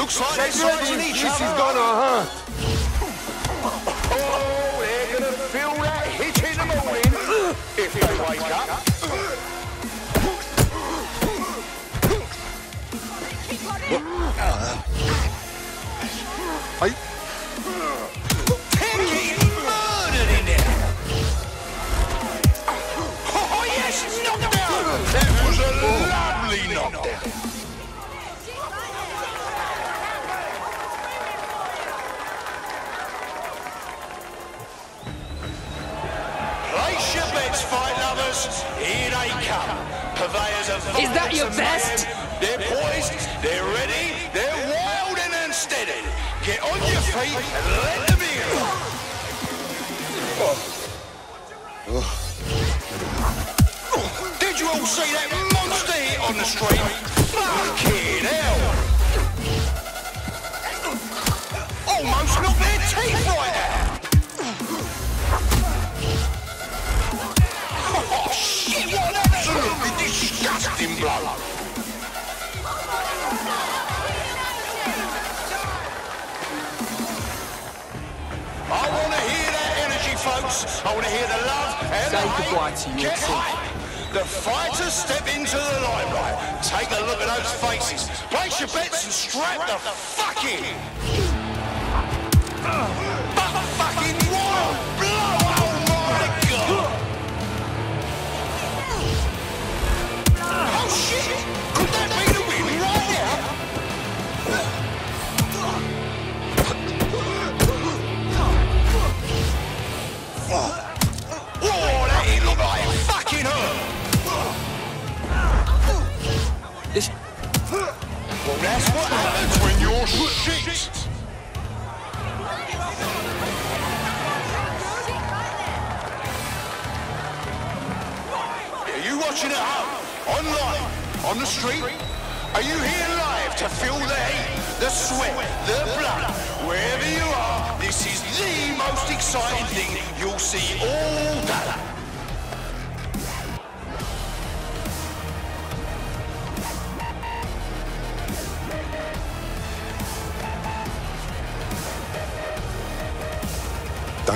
Looks like they're sighting each This is gonna hurt. Oh, they're gonna feel that hit in the morning if they wake up. I, Your bets, fight lovers. Here they come. Purveyors of Is that your best? They're poised, they're ready, they're wild and unsteady. Get on your feet and let them in. Did you all see that monster hit on the street? Fucking hell! I want to hear the love and Say the goodbye hate. to you. Get hype. The fighters step into the limelight. Take a look at those faces. Place your bets and strap the fuck in. But fucking shit. Are you watching at home, online, on the street? Are you here live to feel the heat, the sweat, the blood? Wherever you are, this is the most exciting thing you'll see all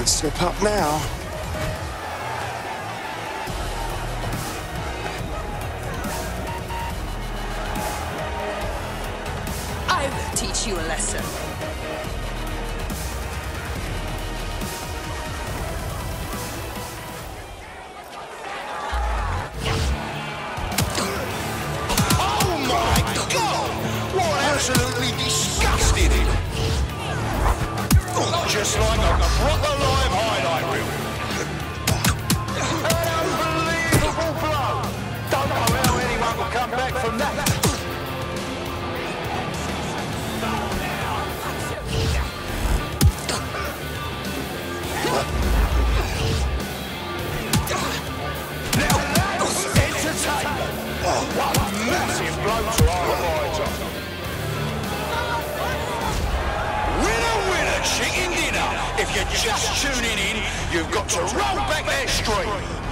don't slip up now. I will teach you a lesson. Blow to our fighter! Winner, winner, chicken dinner! If you're just tuning in, you've got to roll back that stream.